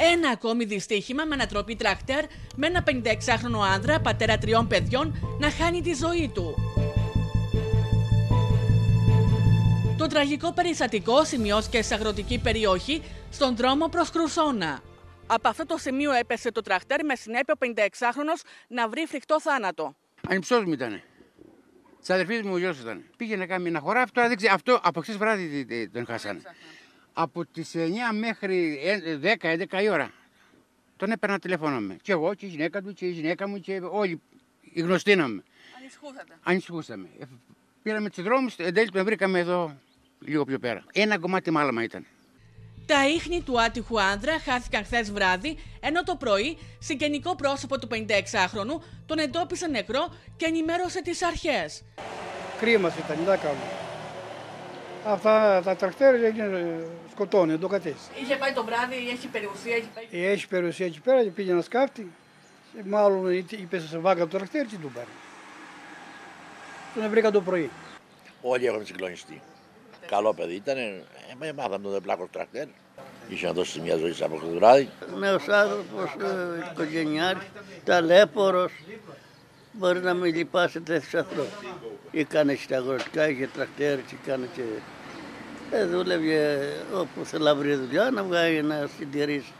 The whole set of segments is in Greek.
Ένα ακόμη δυστύχημα με ανατροπή τρακτέρ με ένα 56χρονο άνδρα, πατέρα τριών παιδιών, να χάνει τη ζωή του. Το τραγικό περιστατικό σημειώθηκε σε αγροτική περιοχή στον δρόμο προς Κρουσόνα. Από αυτό το σημείο έπεσε το τρακτέρ με συνέπεια ο 56χρονος να βρει φρικτό θάνατο. Ανυψός μου ήταν. Της αδερφή μου ο γιος ήταν. Πήγαινε να κάνει ένα χωράφι, τώρα δεν ξέρω. Αυτό από χθες βράδυ τι- τι- τον χάσανε. Από τις 9 μέχρι 10-11 η ώρα. Τον έπαιρνα τηλέφωνο με. Και εγώ και η γυναίκα του και η γυναίκα μου και όλοι οι γνωστοί μου. Ανησυχούσατε. Ανησυχούσαμε. Ε, Πήραμε του δρόμους, εν τέλει τον βρήκαμε εδώ λίγο πιο πέρα. Ένα κομμάτι μάλαμα ήταν. Τα ίχνη του άτυχου άνδρα χάθηκαν χθες βράδυ, ενώ το πρωί συγγενικό πρόσωπο του 56χρονου τον εντόπισε νεκρό και ενημέρωσε τις αρχές. Κρίμα ήταν, τι να κάνουμε. Αυτά τα τρακτέρ έγινε σκοτώνει, δεν το κατέστη. Είχε πάει το βράδυ, έχει περιουσία, έχει πάει... Έχει περιουσία εκεί πέρα και πήγε ένας σκάφτη. Και Μάλλον είπε σε βάγκα το τρακτέρ και του πάρει. Τον βρήκα το πρωί. Όλοι έχουν συγκλονιστεί. Καλό παιδί ήταν. Ε, με μάθαμε τον δεπλάκο τρακτέρ. Είχε να δώσει μια ζωή από το βράδυ. νέος άνθρωπος, ε, οικογενειάρχης, ταλέπορος. Μπορεί να μην λυπάσαι τέτοιους ανθρώπους. Έκανε και τα αγροτικά, είχε τρακτέρ, και έκανε και... Ε, δούλευε όπου θέλει να βρει δουλειά, να βγάλει να συντηρήσει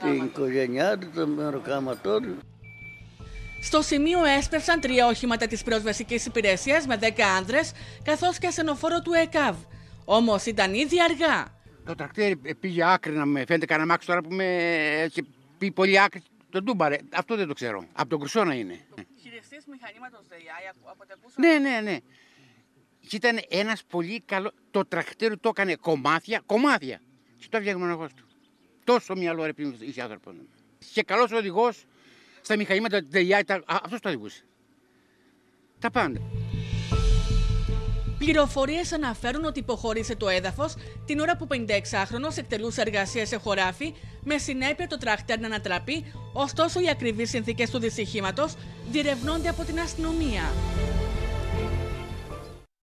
την οικογένειά του, το μεροκάματό του. Στο σημείο έσπευσαν τρία οχήματα της πυροσβεστικής υπηρεσίας με 10 άνδρες, καθώς και ασθενοφόρο του ΕΚΑΒ. Όμως ήταν ήδη αργά. Το τρακτέρ πήγε άκρη να με φαίνεται κανένα μάξι τώρα που με έχει πει πολύ άκρη. Τον Τούμπαρε. Αυτό δεν το ξέρω. Από τον Κρουσόνα είναι. Χειριστής μηχανήματος ΔΕΙΑ, από Ναι, ναι, ναι. Και Ήταν ένας πολύ καλό. Το τρακτέρ το έκανε κομμάτια, κομμάτια. Και το έφτιαχνε ο μοναχός του. Τόσο μυαλό ρε πριν είχε άνθρωπος. Και καλός οδηγός στα μηχανήματα του ΔΕΙΑ, αυτός το οδηγούσε. Τα πάντα. Πληροφορίες αναφέρουν ότι υποχώρησε το έδαφος την ώρα που 56χρονο εκτελούσε εργασία σε χωράφι, με συνέπεια το τρακτέρ να ανατραπεί, ωστόσο οι ακριβείς συνθήκες του δυστυχήματος διερευνώνται από την αστυνομία.